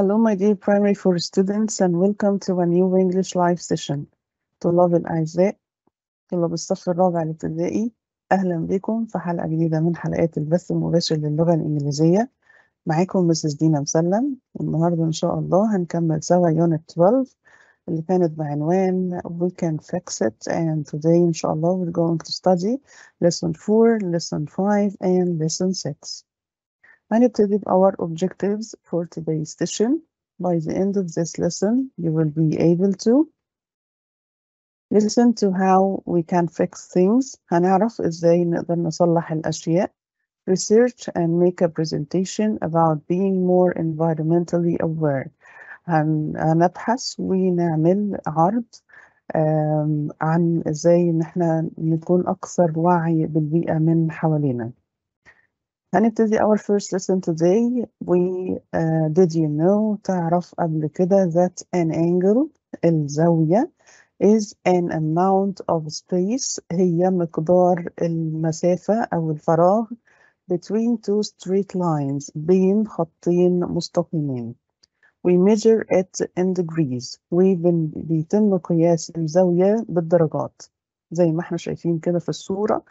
Hello, my dear primary four students, and welcome to a new English live session. طلاب الأعزاء، طلاب الصف الرابع الابتدائي، أهلا بكم في حلقة جديدة من حلقات البث المباشر للغة الإنجليزية. معاكم مسز دينا مسلم، والنهاردة إن شاء الله هنكمل سوا يونت 12 اللي كانت بعنوان We can fix it and today إن شاء الله we're going to study lesson 4, lesson 5 and lesson 6. هنبتدي ب our objectives for today's session. By the end of this lesson, you will be able to listen to how we can fix things. هنعرف إزاي نقدر نصلح الأشياء. Research and make a presentation about being more environmentally aware. هن- هنبحث ونعمل عرض آم، عن إزاي إن إحنا نكون أكثر وعي بالبيئة من حوالينا. هنبتدي our first lesson today. We uh, did you know تعرف قبل كده that an angle الزاوية is an amount of space. هي مقدار المسافة أو الفراغ between two straight lines بين خطين مستقيمين. We measure it in degrees. وبيتم قياس الزاوية بالدرجات. زي ما إحنا شايفين كده في الصورة.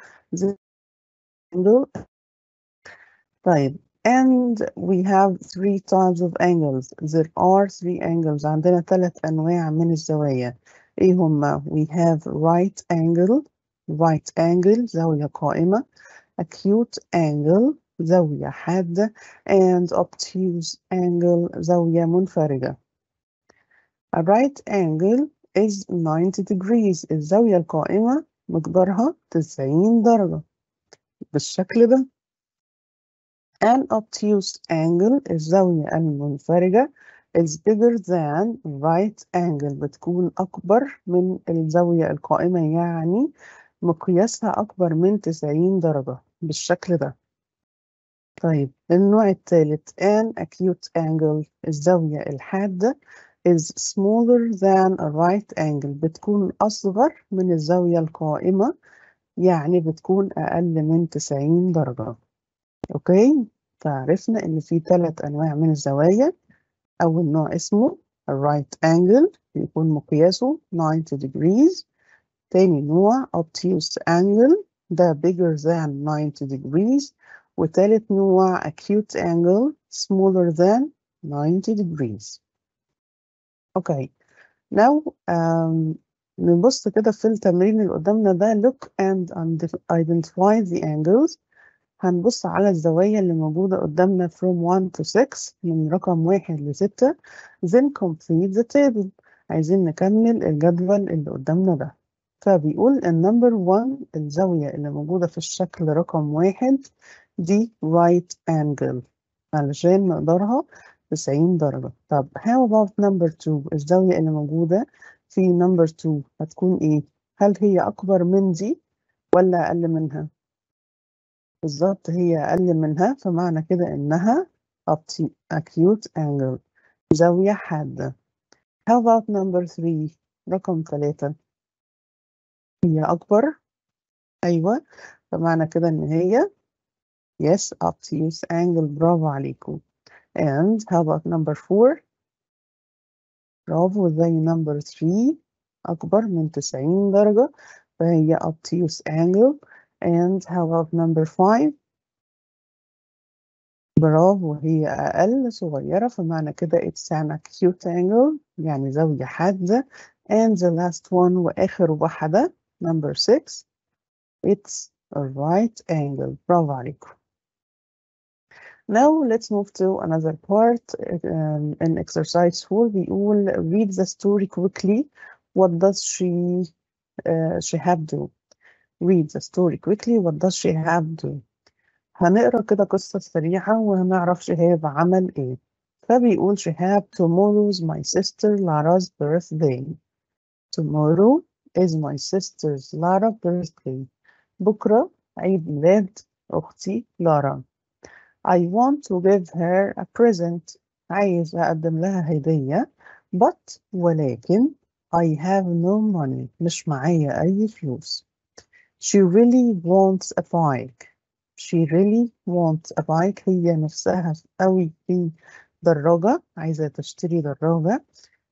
طيب and we have three types of angles there are three angles عندنا ثلاث أنواع من الزوايا إيه هما we have right angle right angle زاوية قائمة acute angle زاوية حادة and obtuse angle زاوية منفرجة a right angle is 90 degrees الزاوية القائمة مقدارها 90 درجة بالشكل ده An obtuse angle الزاوية المنفرجة. Is bigger than right angle. بتكون أكبر من الزاوية القائمة يعني مقياسها أكبر من 90 درجة بالشكل ده. طيب النوع الثالث. An acute angle. الزاوية الحادة is smaller than a right angle. بتكون أصغر من الزاوية القائمة يعني بتكون أقل من 90 درجة. أوكي فعرفنا إن في ثلاث أنواع من الزوايا أول نوع اسمه right angle بيكون مقياسه 90 degrees تاني نوع obtuse angle ده bigger than 90 degrees وتالت نوع acute angle smaller than 90 degrees okay now um, نبص كده في التمرين اللي قدامنا ده look and identify the angles هنبص على الزوايا اللي موجودة قدامنا from 1 to 6 من رقم 1 ل 6 then complete the table. عايزين نكمل الجدول اللي قدامنا ده. فبيقول ال number 1 الزاوية اللي موجودة في الشكل رقم 1 دي right angle. علشان مقدارها 90 درجة. طب how about number 2 الزاوية اللي موجودة في number 2 هتكون إيه؟ هل هي أكبر من دي ولا أقل منها؟ بالظبط هي أقل منها فمعنى كده إنها acute angle زاوية حادة. How about number 3 رقم 3 هي أكبر أيوة فمعنى كده إن هي yes obtuse angle برافو عليكم. And how about number 4 برافو زي number 3 أكبر من 90 درجة فهي obtuse angle. And how about number 5 برافو هي أقل صغيرة فمعنى كده it's an acute angle يعني زاوية حادة and the last one وآخر واحدة number 6 it's a right angle برافو عليكم Now let's move to another part um, in exercise 4 بيقول read the story quickly what does she uh, she have do read the story quickly what does she have do هنقرا كده قصة سريعة وهنعرف شهاب عمل إيه فبيقول شهاب tomorrow's my sister Lara's birthday tomorrow is my sister's Lara birthday بكرة عيد ميلاد أختي لارا I want to give her a present عايز أقدم لها هدية but ولكن I have no money مش معايا أي فلوس She really wants a bike. She really wants a bike. هي نفسها قوي في دراجة عايزة تشتري دراجة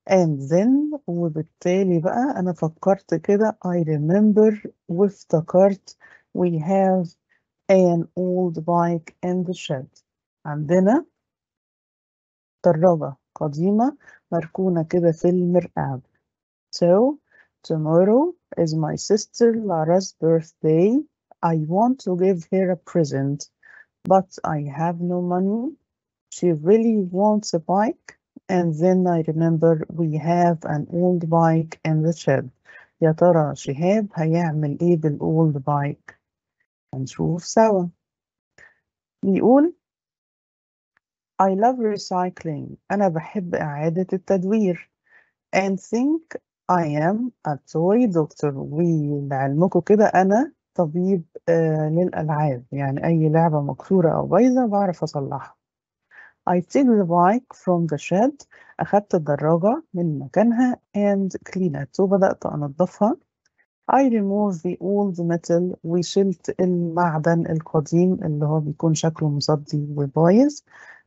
and then وبالتالي بقى أنا فكرت كده. I remember وافتكرت we have an old bike in the shed. عندنا دراجة قديمة مركونة كده في المرآب. So tomorrow is my sister Lara's birthday I want to give her a present but I have no money she really wants a bike and then I remember we have an old bike in the shed يا ترى شهاب هيعمل ايه بالاولد بايك هنشوف سوا بيقول I love recycling أنا بحب إعادة التدوير and think I am a toy doctor. ولعلمكم كده أنا طبيب آه للألعاب. يعني أي لعبة مكسورة أو بايظة بعرف أصلحها. I take the bike from the shed. أخدت الدراجة من مكانها and clean it. وبدأت أنظفها. I remove the old metal. وشلت المعدن القديم اللي هو بيكون شكله مصدي وبايظ.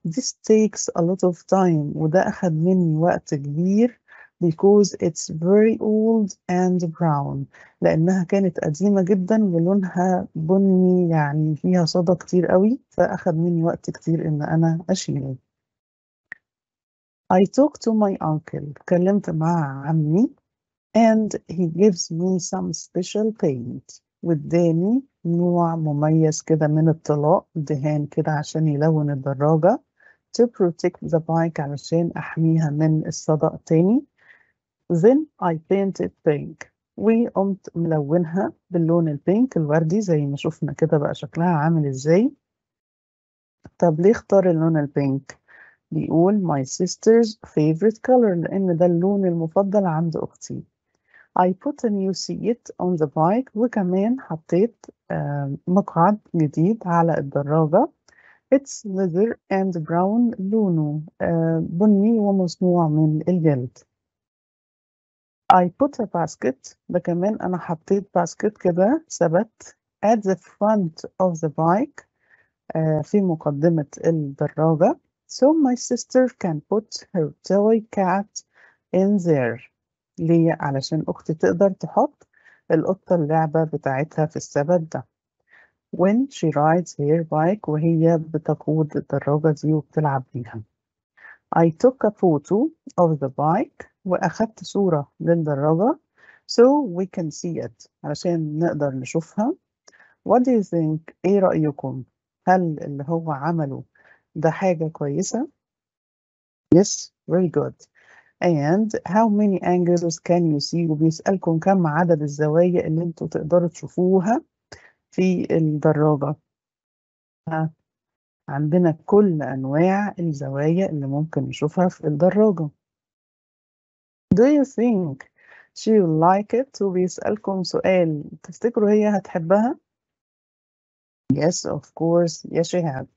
This takes a lot of time. وده أخد مني وقت كبير. Because it's very old and brown. لأنها كانت قديمة جدا ولونها بني يعني فيها صدى كتير قوي فأخد مني وقت كتير إن أنا أشيله. I talked to my uncle. اتكلمت مع عمي and he gives me some special paint. واداني نوع مميز كده من الطلاء دهان كده عشان يلون الدراجة to protect the bike علشان أحميها من الصدأ تاني. Then I painted pink. وقمت ملونها باللون البينك الوردي زي ما شفنا كده بقى شكلها عامل إزاي. طب ليه اختار اللون البينك بيقول my sister's favorite color لأن ده اللون المفضل عند أختي. I put a new seat on the bike وكمان حطيت مقعد جديد على الدراجة. It's leather and brown لونه بني ومصنوع من الجلد. I put a basket. ده كمان أنا حطيت باسكت كده ثبت. At the front of the bike في مقدمة الدراجة. So my sister can put her toy cat in there. ليه؟ علشان أختي تقدر تحط القطة اللعبة بتاعتها في الثبت ده. When she rides her bike وهي بتقود الدراجة دي وبتلعب بيها. I took a photo of the bike. وأخدت صورة للدراجة so we can see it علشان نقدر نشوفها What do you think؟ إيه رأيكم؟ هل اللي هو عمله ده حاجة كويسة؟ Yes, very good. And how many angles can you see؟ وبيسألكم كم عدد الزوايا اللي أنتوا تقدروا تشوفوها في الدراجة. عندنا كل أنواع الزوايا اللي ممكن نشوفها في الدراجة. Do you think she will like it؟ وبيسألكم سؤال تفتكروا هي هتحبها؟ Yes, of course. Yes, she have.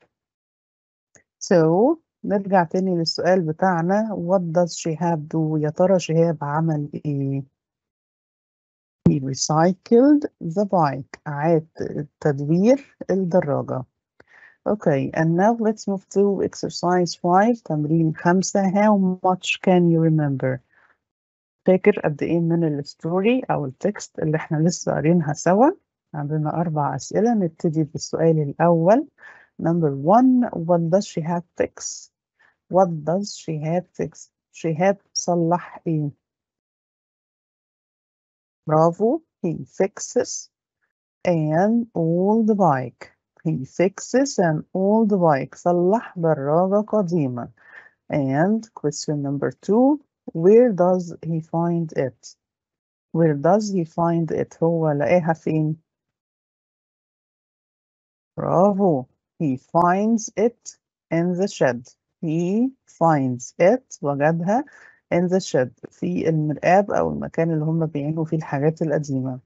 So نرجع تاني للسؤال بتاعنا what does شهاب do يا ترى شهاب عمل ايه he recycled the bike أعاد تدوير الدراجة okay and now let's move to exercise 5 تمرين خمسة how much can you remember فاكر قد إيه من الستوري أو التكست اللي إحنا لسه قارينها سوا؟ عندنا أربع أسئلة نبتدي بالسؤال الأول. Number one what does she have fix What does she have fix? شهاب صلح إيه؟ برافو he fixes an old bike. He fixes an old bike. صلح دراجة قديمة. And question number two where does he find it where does he find it هو لقاها فين برافو he finds it in the shed he finds it وجدها in the shed في المرآب أو المكان اللي هم بيعينوا فيه الحاجات القديمة.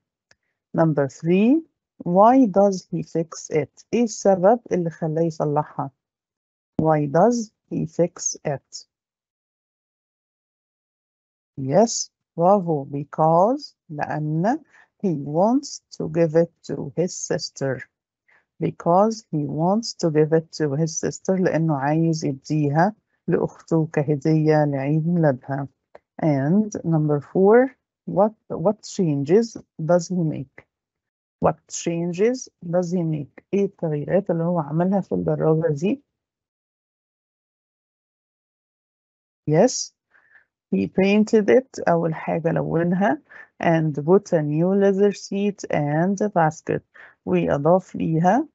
Number three why does he fix it؟ إيه السبب اللي خلاه يصلحها؟ Why does he fix it؟ Yes, bravo because لأن he wants to give it to his sister. because he wants to give it to his sister لأنه عايز يديها لأخته كهدية لعيد ميلادها and number four what what changes does he make what changes does he make ايه التغييرات اللي هو عملها في الدراجة دي yes he painted it أول حاجة لونها and put a new leather seat and a basket وأضاف ليها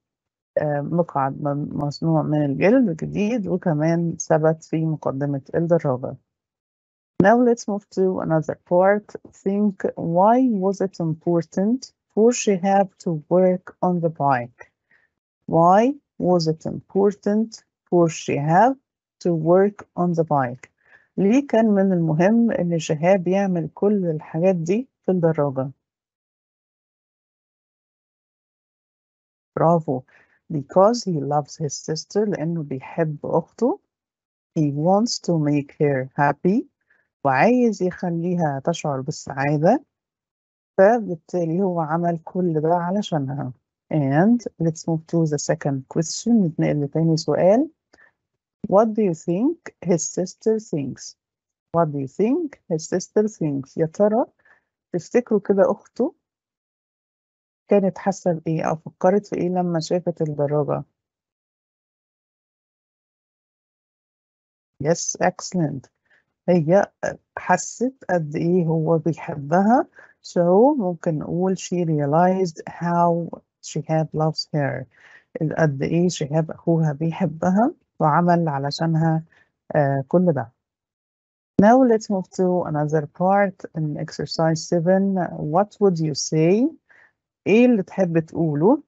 مقعد مصنوع من الجلد جديد وكمان ثبت في مقدمة الدراجة. Now let's move to another part. Think why was it important for Shihab to work on the bike? Why was it important for Shihab to work on the bike? ليه كان من المهم إن شهاب يعمل كل الحاجات دي في الدراجة؟ برافو. Because he loves his sister لأنه بيحب أخته. He wants to make her happy. وعايز يخليها تشعر بالسعادة. فبالتالي هو عمل كل ده علشانها. And let's move to the second question. نتنقل لتاني سؤال. What do you think his sister thinks? What do you think his sister thinks? يا ترى تفتكروا كده أخته كانت حاسة بإيه أو فكرت في إيه لما شافت الدراجة؟ Yes excellent. هي حست قد إيه هو بيحبها. So ممكن نقول she realized how شهاب loves her. قد إيه شهاب أخوها بيحبها. وعمل علشانها uh, كل ده Now let's move to another part in exercise 7. What would you say إيه اللي تحب تقوله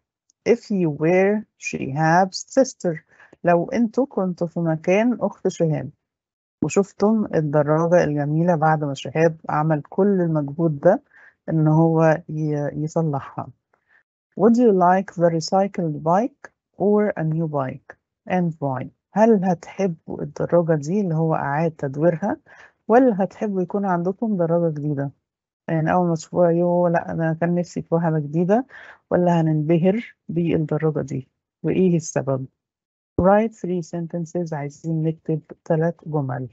if you were Shihab's sister لو أنتوا كنتوا في مكان اخت شهاب وشفتم الدراجة الجميلة بعد ما شهاب عمل كل المجهود ده ان هو يصلحها would you like the recycled bike or a new bike and why هل هتحبوا الدراجة دي اللي هو أعاد تدويرها ولا هتحبوا يكون عندكم دراجة جديدة؟ يعني أول ما تشوفوها يو لأ أنا كان نفسي في واحدة جديدة ولا هننبهر بالدراجة دي؟ وإيه السبب؟ Write three sentences عايزين نكتب ثلاث جمل.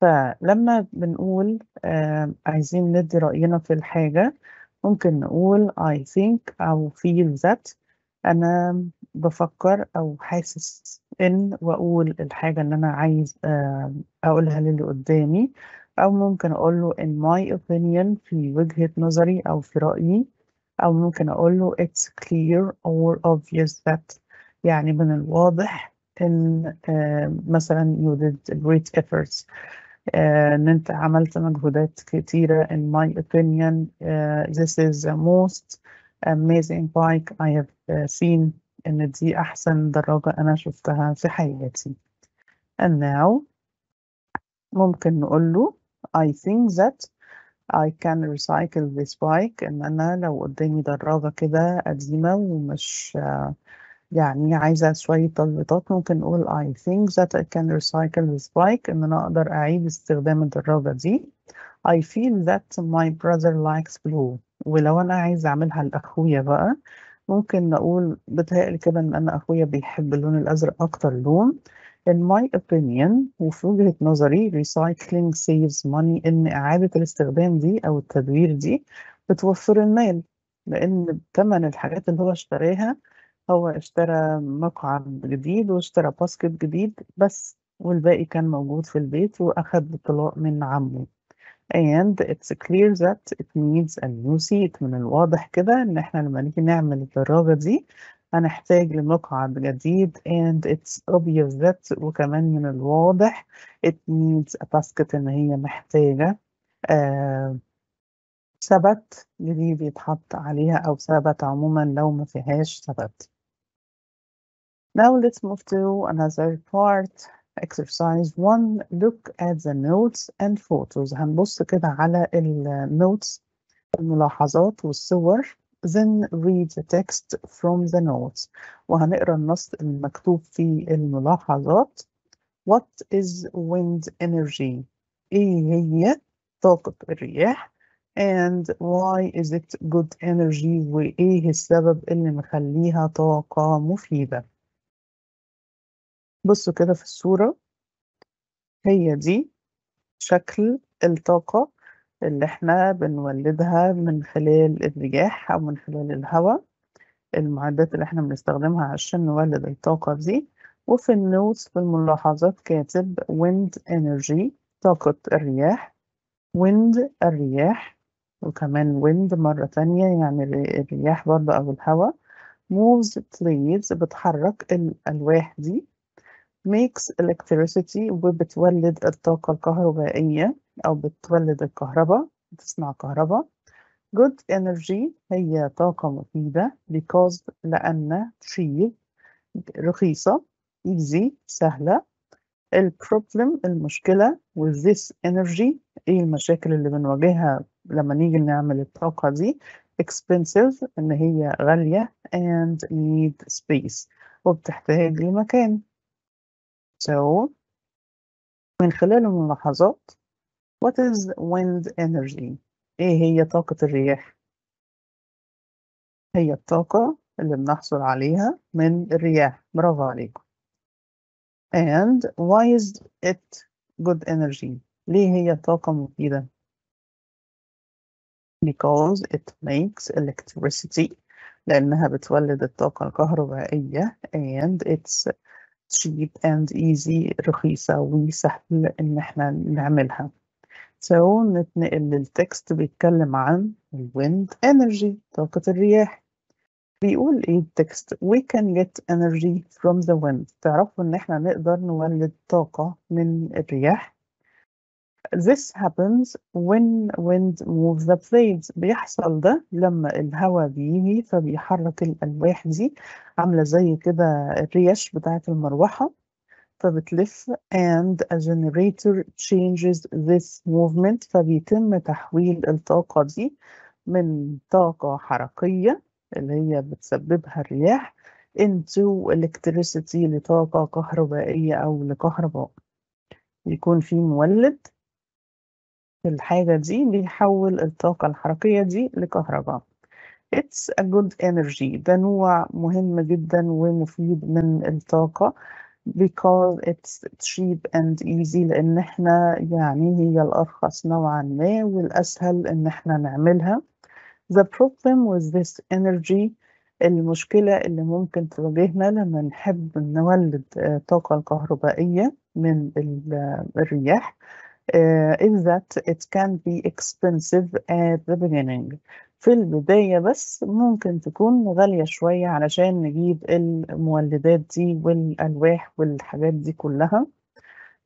فلما بنقول آه عايزين ندي رأينا في الحاجة ممكن نقول I think أو feel that أنا بفكر أو حاسس إن وأقول الحاجة اللي أنا عايز آه أقولها للي قدامي أو ممكن أقول له in my opinion في وجهة نظري أو في رأيي أو ممكن أقول له it's clear or obvious that يعني من الواضح إن آه مثلا you did great efforts آه إن أنت عملت مجهودات كتيرة in my opinion this is the most amazing bike I have seen إن دي أحسن دراجة أنا شفتها في حياتي. And now ممكن نقول له I think that I can recycle this bike إن أنا لو قدامي دراجة كده قديمة ومش يعني عايزة شوية تظبيطات ممكن نقول I think that I can recycle this bike إن أنا أقدر أعيد استخدام الدراجة دي. I feel that my brother likes blue. ولو أنا عايزة أعملها لأخويا بقى ممكن نقول بتهيألي كده إن أنا أخويا بيحب اللون الأزرق أكتر لون. In my opinion وفي وجهة نظري recycling saves money إن إعادة الاستخدام دي أو التدوير دي بتوفر المال لأن تمن الحاجات اللي هو اشتراها هو اشترى مقعد جديد واشترى باسكت جديد بس والباقي كان موجود في البيت وأخد طلاق من عمه. And it's clear that it needs a new seat من الواضح كده إن إحنا لما نيجي نعمل الدراجة دي هنحتاج لمقعد جديد and it's obvious that وكمان من الواضح it needs a basket إن هي محتاجة آه ثبت جديد يتحط عليها أو ثبت عموما لو ما فيهاش ثبت. Now let's move to another part exercise. 1 look at the notes and photos. هنبص كده على النوتس الملاحظات والصور then read the text from the notes. وهنقرأ النص المكتوب في الملاحظات. What is wind energy? إيه هي طاقة الرياح؟ And why is it good energy وإيه السبب اللي مخليها طاقة مفيدة؟ بصوا كده في الصورة. هي دي شكل الطاقة اللي إحنا بنولدها من خلال الرياح أو من خلال الهواء. المعدات اللي إحنا بنستخدمها عشان نولد الطاقة دي. وفي النوتس في الملاحظات كاتب wind energy طاقة الرياح wind الرياح وكمان wind مرة تانية يعني الرياح برضه أو الهواء. moves plates بتحرك الألواح دي. Makes electricity وبتولد الطاقة الكهربائية أو بتولد الكهرباء بتصنع كهرباء. Good energy هي طاقة مفيدة because لأن cheap رخيصة easy سهلة. البروبلم المشكلة. With this energy إيه المشاكل اللي بنواجهها لما نيجي نعمل الطاقة دي؟ Expensive إن هي غالية and need space. وبتحتاج لمكان. So من خلال الملاحظات what is wind energy? إيه هي طاقة الرياح؟ هي الطاقة اللي بنحصل عليها من الرياح. برافو عليكم. And why is it good energy? ليه هي طاقة مفيدة؟ Because it makes electricity لأنها بتولد الطاقة الكهربائية and it's cheap and easy رخيصة وسهل إن إحنا نعملها. So نتنقل للتكست بيتكلم عن wind energy طاقة الرياح. بيقول إيه التكست؟ We can get energy from the wind. تعرفوا إن إحنا نقدر نولد طاقة من الرياح this happens when wind moves the blades. بيحصل ده لما الهواء بيجي فبيحرك الألواح دي عاملة زي كده الريش بتاعة المروحة فبتلف and a generator changes this movement فبيتم تحويل الطاقة دي من طاقة حركية اللي هي بتسببها الرياح into electricity لطاقة كهربائية أو لكهرباء. يكون في مولد الحاجة دي بيحول الطاقة الحركية دي لكهرباء. It's a good energy. ده نوع مهم جدا ومفيد من الطاقة because it's cheap and easy لأن إحنا يعني هي الأرخص نوعا ما والأسهل إن إحنا نعملها. The problem with this energy المشكلة اللي ممكن تواجهنا لما نحب نولد الطاقة الكهربائية من الرياح is that it can be expensive at the beginning. في البداية بس ممكن تكون غالية شوية علشان نجيب المولدات دي والألواح والحاجات دي كلها.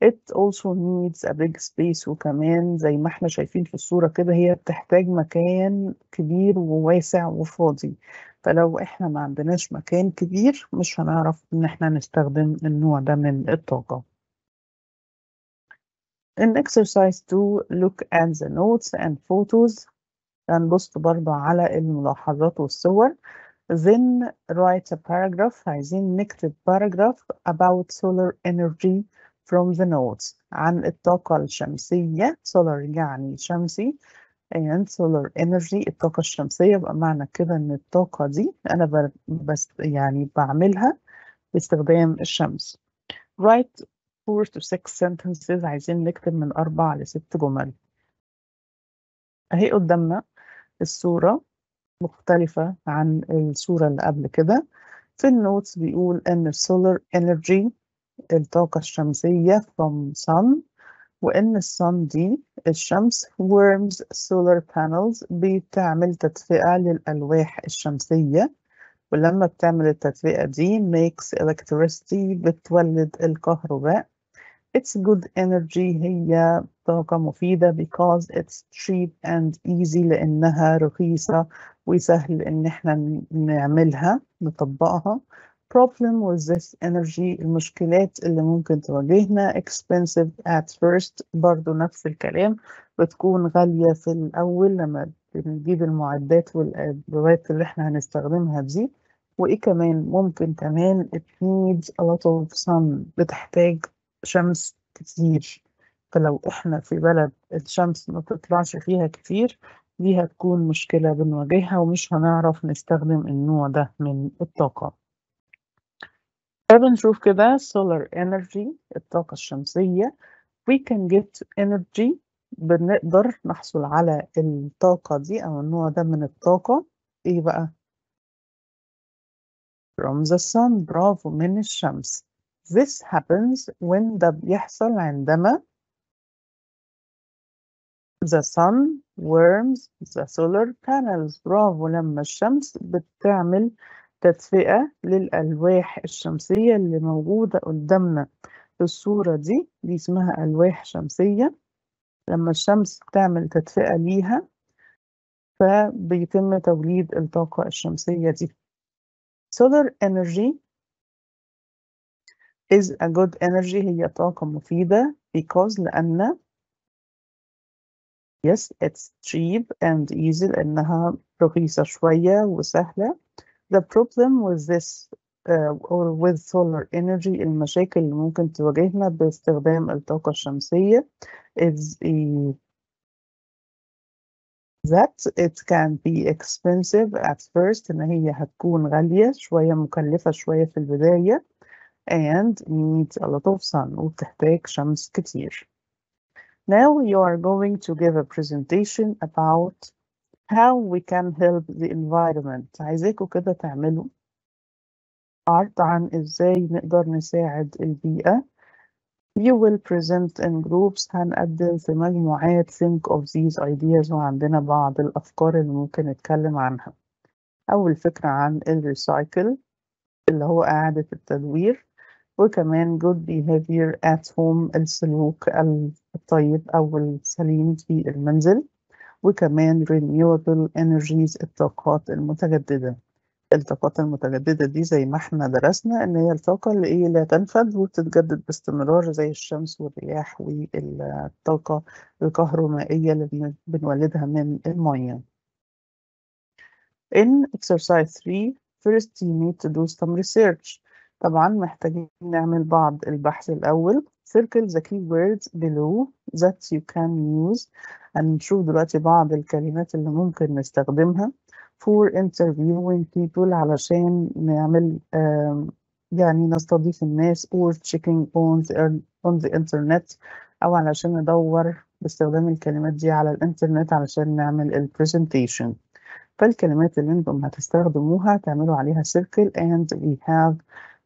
It also needs a big space وكمان زي ما إحنا شايفين في الصورة كده هي بتحتاج مكان كبير وواسع وفاضي. فلو إحنا ما عندناش مكان كبير مش هنعرف إن إحنا نستخدم النوع ده من الطاقة. In exercise 2 look at the notes and photos. هنبص برضه على الملاحظات والصور. Then write a paragraph. عايزين نكتب paragraph about solar energy from the notes. عن الطاقة الشمسية. Solar يعني شمسي. And solar energy الطاقة الشمسية. بقى معنى كده إن الطاقة دي أنا بس يعني بعملها باستخدام الشمس write four to six sentences عايزين نكتب من أربع لست جمل. أهي قدامنا الصورة مختلفة عن الصورة اللي قبل كده. في النوتس بيقول إن السولار energy الطاقة الشمسية from sun وإن الصن دي الشمس worms solar panels بتعمل تدفئة للألواح الشمسية. ولما بتعمل التدفئة دي makes electricity بتولد الكهرباء. It's good energy هي طاقة مفيدة because it's cheap and easy لأنها رخيصة وسهل إن إحنا نعملها نطبقها. Problem with this energy المشكلات اللي ممكن تواجهنا expensive at first برضو نفس الكلام بتكون غالية في الأول لما بنجيب المعدات والأدوات اللي إحنا هنستخدمها دي. وإيه كمان؟ ممكن كمان it needs a lot of sun بتحتاج شمس كتير. فلو إحنا في بلد الشمس ما تطلعش فيها كتير دي هتكون مشكلة بنواجهها ومش هنعرف نستخدم النوع ده من الطاقة. تعالوا نشوف كده solar energy الطاقة الشمسية. We can get energy بنقدر نحصل على الطاقة دي أو النوع ده من الطاقة. إيه بقى؟ from the sun برافو من الشمس. This happens when ده بيحصل عندما the sun warms the solar panels. برافو لما الشمس بتعمل تدفئة للألواح الشمسية اللي موجودة قدامنا. في الصورة دي دي اسمها ألواح شمسية. لما الشمس بتعمل تدفئة ليها فبيتم توليد الطاقة الشمسية دي. Solar energy is a good energy هي طاقة مفيدة because لأن yes it's cheap and easy لأنها رخيصة شوية وسهلة. The problem with this uh, or with solar energy المشاكل اللي ممكن تواجهنا باستخدام الطاقة الشمسية is a, that it can be expensive at first إن هي هتكون غالية شوية مكلفة شوية في البداية. And needs a lot of sun وبتحتاج شمس كتير. Now you are going to give a presentation about how we can help the environment. عايزاكم كده تعملوا عرض عن إزاي نقدر نساعد البيئة. You will present in groups هنقدم في مجموعات think of these ideas وعندنا بعض الأفكار اللي ممكن نتكلم عنها. أول فكرة عن الريسايكل اللي هو إعادة التدوير وكمان good behavior at home السلوك الطيب أو السليم في المنزل. وكمان renewable energies الطاقات المتجددة. الطاقات المتجددة دي زي ما إحنا درسنا إن هي الطاقة اللي إيه لا تنفد وبتتجدد باستمرار زي الشمس والرياح والطاقة الكهرومائية اللي بنولدها من المية. In exercise 3 first you need to do some research. طبعا محتاجين نعمل بعض البحث الأول. Circle the keywords below that you can use هنشوف دلوقتي بعض الكلمات اللي ممكن نستخدمها for interviewing people علشان نعمل يعني نستضيف الناس or checking on the, on the internet أو علشان ندور باستخدام الكلمات دي على الإنترنت علشان نعمل البرزنتيشن فالكلمات اللي أنتم هتستخدموها تعملوا عليها circle and we have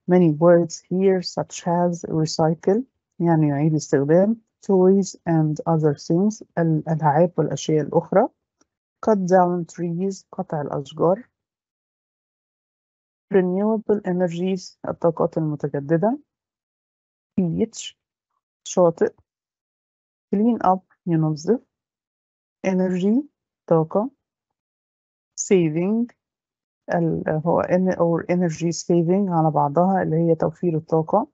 many words here such as recycle يعني يعيد استخدام toys and other things الألعاب والأشياء الأخرى cut down trees قطع الأشجار renewable energies الطاقات المتجددة beach شاطئ clean up ينظف energy طاقة saving هو ان or energy saving على بعضها اللي هي توفير الطاقة.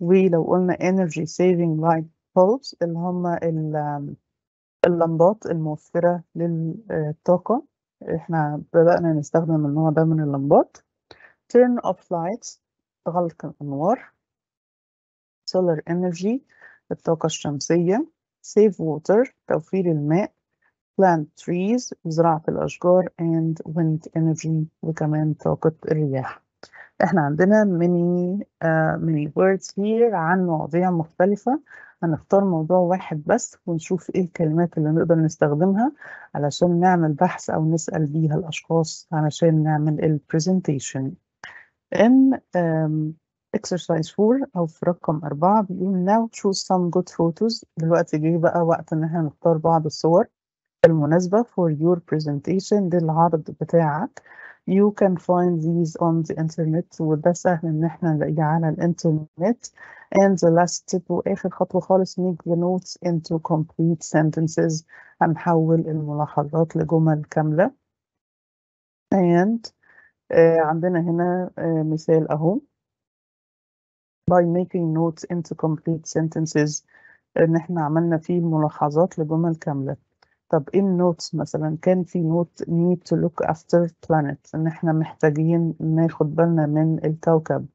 ولو قلنا energy saving light bulbs اللي هم اللمبات الموفرة للطاقة. إحنا بدأنا نستخدم النوع ده من اللمبات. Turn off lights تغلق الأنوار. Solar energy الطاقة الشمسية. Save water توفير الماء. Plant trees زراعة الأشجار and wind energy وكمان طاقة الرياح. إحنا عندنا many uh, many words here عن مواضيع مختلفة. هنختار موضوع واحد بس ونشوف إيه الكلمات اللي نقدر نستخدمها علشان نعمل بحث أو نسأل بيها الأشخاص علشان نعمل ال presentation. In um, exercise 4 أو في رقم 4 بيقول now choose some good photos. دلوقتي جه بقى وقت إن إحنا نختار بعض الصور. المناسبة for your presentation للعرض بتاعك you can find these on the internet وده سهل ان إحنا نلاقيه على الانترنت and the last step واخر خطوة خالص make the notes into complete sentences هنحول الملاحظات لجمل كاملة and uh, عندنا هنا uh, مثال اهو by making notes into complete sentences ان إحنا عملنا فيه ملاحظات لجمل كاملة طب إيه ال notes مثلا؟ كان في note need to look after planet إن إحنا محتاجين ناخد بالنا من الكوكب.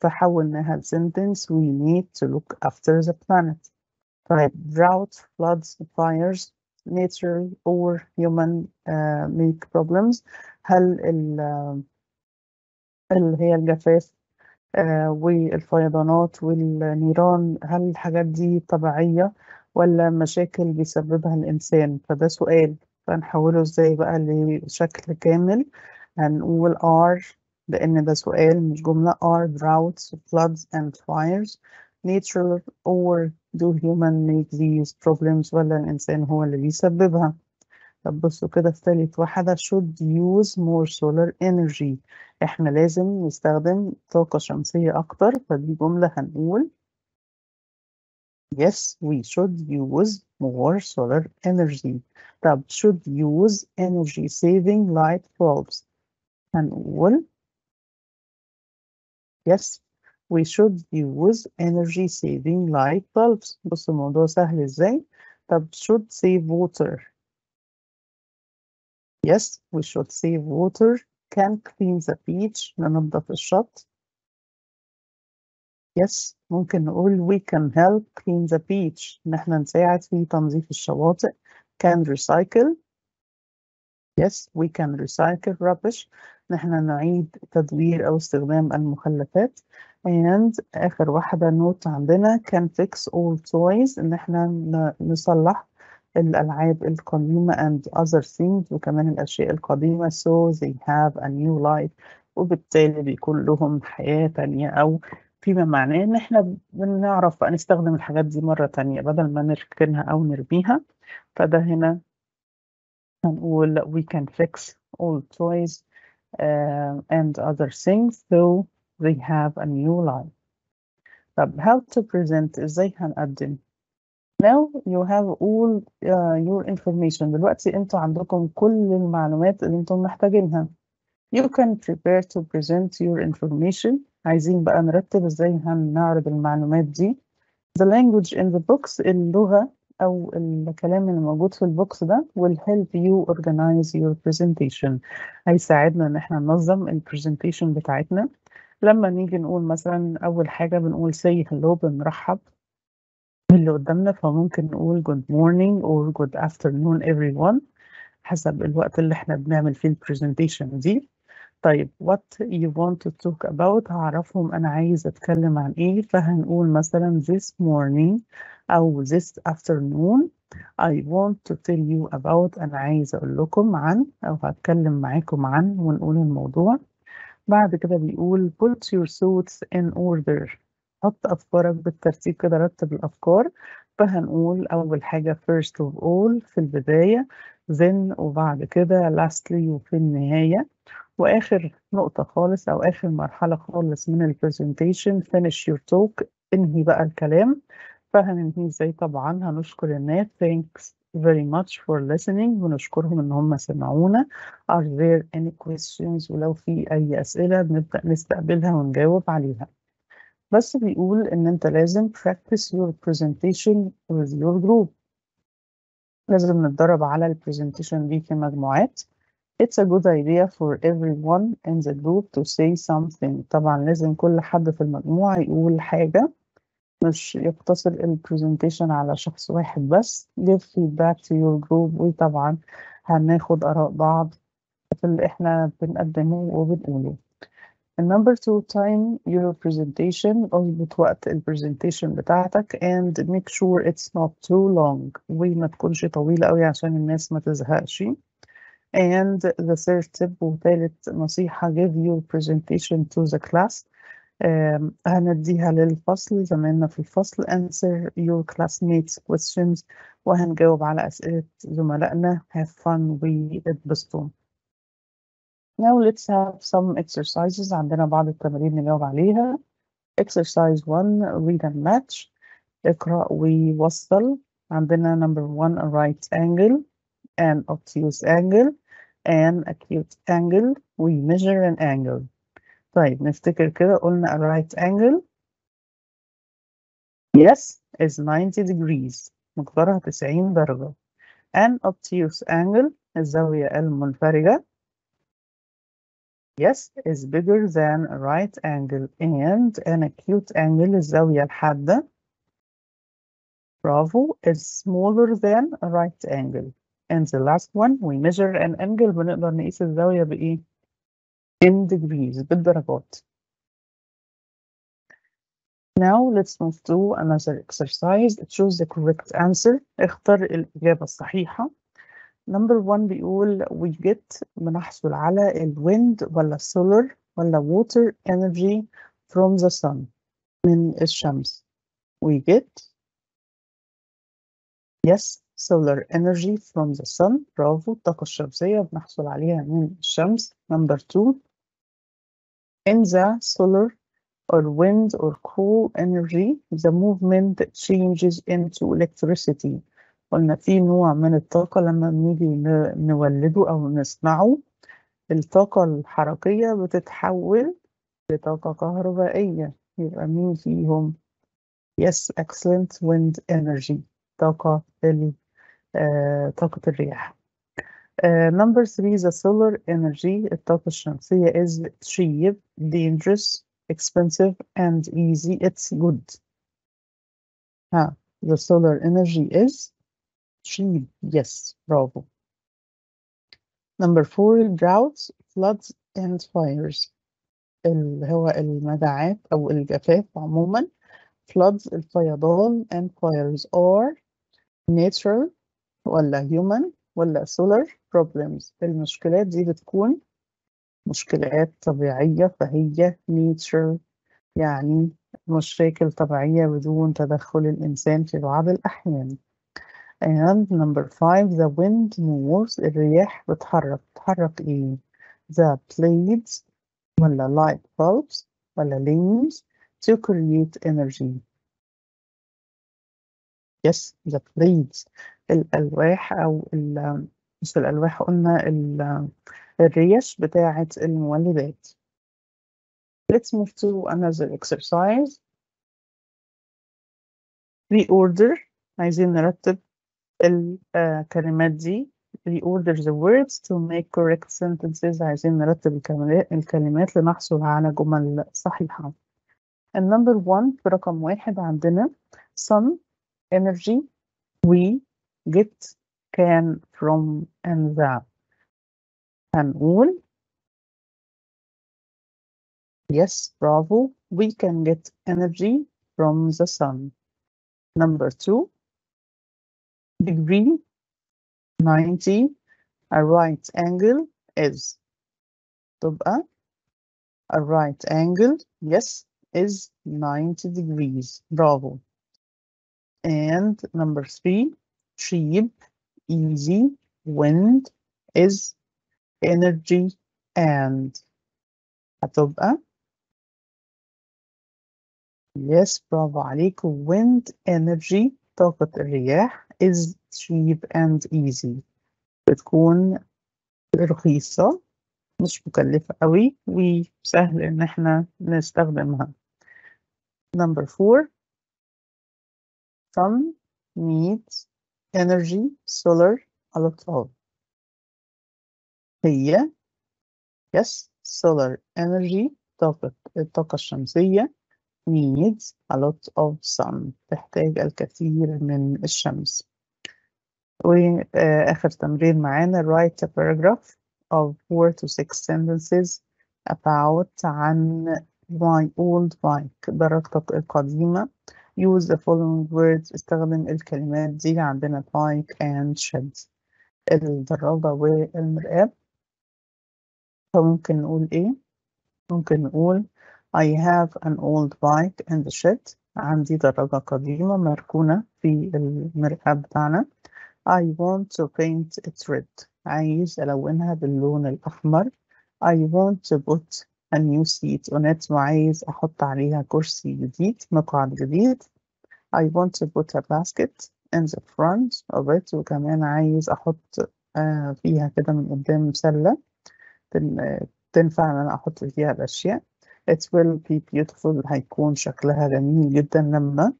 فحولناها ل sentence we need to look after the planet. طيب drought floods fires natural or human uh, make problems. هل ال اللي هي الجفاف آه والفيضانات والنيران هل الحاجات دي طبيعية؟ ولا مشاكل بيسببها الإنسان؟ فده سؤال. فنحوله إزاي بقى لشكل كامل؟ هنقول are لأن ده سؤال مش جملة. Are droughts floods and fires. Natural or do human make these problems ولا الإنسان هو اللي بيسببها؟ طب بصوا كده في تالت واحدة should use more solar energy. إحنا لازم نستخدم طاقة شمسية أكتر فدي جملة هنقول. yes we should use more solar energy طب should use energy saving light bulbs هنقول yes we should use energy saving light bulbs بصوا الموضوع سهل ازاي طب should save water Yes, we should save water. Can clean the beach. ننظف الشط. Yes, ممكن نقول we can help clean the beach. نحن نساعد في تنظيف الشواطئ. Can recycle. Yes, we can recycle rubbish. نحن نعيد تدوير أو استخدام المخلفات. And آخر واحدة نوت عندنا can fix all toys. إن إحنا نصلح الألعاب القديمة and other things وكمان الأشياء القديمة so they have a new life وبالتالي بيكون لهم حياة تانية أو فيما معناه إن إحنا بنعرف بقى نستخدم الحاجات دي مرة تانية بدل ما نركنها أو نرميها. فده هنا هنقول we can fix all toys uh, and other things so they have a new life. طب how to present إزاي هنقدم؟ Now you have all uh, your information. دلوقتي أنتوا عندكم كل المعلومات اللي أنتم محتاجينها. You can prepare to present your information. عايزين بقى نرتب إزاي هنعرض المعلومات دي. The language in the books اللغة أو الكلام اللي موجود في ال box ده will help you organize your presentation. هيساعدنا إن إحنا ننظم ال presentation بتاعتنا. لما نيجي نقول مثلا أول حاجة بنقول say hello بنرحب اللي قدامنا فممكن نقول good morning or good afternoon everyone حسب الوقت اللي إحنا بنعمل فيه ال presentation دي. طيب what you want to talk about هعرفهم أنا عايز أتكلم عن إيه. فهنقول مثلا this morning أو this afternoon I want to tell you about أنا عايز أقول لكم عن أو هتكلم معاكم عن ونقول الموضوع. بعد كده بيقول put your thoughts in order. حط أفكارك بالترتيب كده رتب الأفكار. فهنقول أول حاجة first of all في البداية then وبعد كده lastly وفي النهاية. وآخر نقطة خالص أو آخر مرحلة خالص من البرزنتيشن finish your talk. انهي بقى الكلام. فهننهي إزاي طبعا. هنشكر الناس. Thanks very much for listening. ونشكرهم إن هم سمعونا. Are there any questions ولو في أي أسئلة بنبدأ نستقبلها ونجاوب عليها. بس بيقول إن أنت لازم practice your presentation with your group. لازم نتدرب على البرزنتيشن دي في مجموعات It's a good idea for everyone in the group to say something. طبعا لازم كل حد في المجموعة يقول حاجة مش يقتصر ال presentation على شخص واحد بس. Give feedback to your group. وطبعا هناخد آراء بعض في اللي إحنا بنقدمه وبنقوله. Number two time your presentation. اظبط وقت ال presentation بتاعتك and make sure it's not too long. وما تكونش طويلة قوي عشان الناس ما تزهقش. and the third tip وثالث نصيحة give your presentation to the class um, هنديها للفصل زمايلنا في الفصل answer your classmates questions وهنجاوب على أسئلة زملائنا have fun واتبسطوا Now let's have some exercises عندنا بعض التمارين نجاوب عليها exercise 1 read and match اقرأ ووصل عندنا number 1 a right angle an obtuse angle an acute angle we measure an angle طيب نفتكر كده قلنا a right angle yes is 90 degrees مقدارها 90 درجة an obtuse angle الزاوية المنفرجة yes is bigger than a right angle and an acute angle الزاوية الحادة برافو is smaller than a right angle and the last one we measure an angle بنقدر نقيس الزاوية بإيه in degrees بالدرجات Now let's move to another exercise. Choose the correct answer. اختر الإجابة الصحيحة. Number one بيقول we get بنحصل على ال wind ولا solar ولا water energy from the sun من الشمس. We get yes solar energy from the sun. برافو. الطاقة الشمسية بنحصل عليها من الشمس. Number two. In the solar or wind or cool energy the movement changes into electricity. قلنا في نوع من الطاقة لما بنيجي نولده أو نصنعه. الطاقة الحركية بتتحول لطاقة كهربائية. يبقى مين فيهم؟ Yes excellent. Wind energy. طاقة طاقة الرياح Uh, number three, the solar energy, الطاقة الشمسية is cheap, dangerous, expensive, and easy. It's good. ها, the solar energy is cheap. Yes, bravo. Number four, droughts, floods, and fires. اللي هو المجاعات أو الجفاف عموما. Floods, الفيضان, and fires are natural ولا human ولا solar problems. المشكلات دي بتكون مشكلات طبيعية فهي nature يعني مشاكل طبيعية بدون تدخل الإنسان في بعض الأحيان. And number five the wind moves الرياح بتحرك. بتحرك إيه؟ the blades ولا light bulbs ولا lamps to create energy. Yes the blades الألواح أو مش الألواح قلنا الريش بتاعة المولدات. Let's move to another exercise. Reorder عايزين نرتب الكلمات دي. Reorder the words to make correct sentences عايزين نرتب الكلمات لنحصل على جمل صحيحة. One في رقم واحد عندنا sun energy we get can from and that هنقول yes bravo we can get energy from the sun number two degree 90 a right angle is تبقى a right angle yes is 90 degrees bravo and number three cheap easy wind is energy and هتبقى yes برافو عليكم wind energy طاقة الرياح is cheap and easy بتكون رخيصة مش مكلفة قوي وسهل ان إحنا نستخدمها number four sun needs energy solar a lot of هي yes solar energy طاقة الطاقة الشمسية needs a lot of sun تحتاج الكثير من الشمس وآخر تمرين معانا write a paragraph of four to six sentences about عن my old bike درجتك القديمة use the following words استخدم الكلمات دي عندنا bike and shed الدراجة والمرآب فممكن نقول إيه؟ ممكن نقول I have an old bike and shed. عندي دراجة قديمة مركونة في المرآب بتاعنا. I want to paint it red. عايز ألونها باللون الأحمر. I want to put a new seat on it. وعايز أحط عليها كرسي جديد مقعد جديد. I want to put a basket in the front of it. وكمان عايز أحط آه فيها كده من قدام سلة. تنفع إن أنا أحط فيها الأشياء. It will be beautiful. هيكون شكلها جميل جدا لما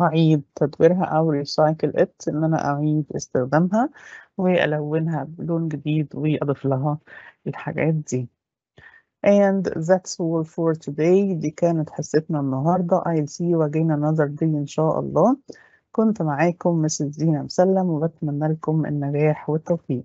أعيد تدويرها أو recycle it إن أنا أعيد استخدامها وألونها بلون جديد وأضيف لها الحاجات دي. And that's all for today. دي كانت حصتنا النهاردة. I'll see you again another day إن شاء الله. كنت معاكم مسز دينا مسلم وبتمنى لكم النجاح والتوفيق.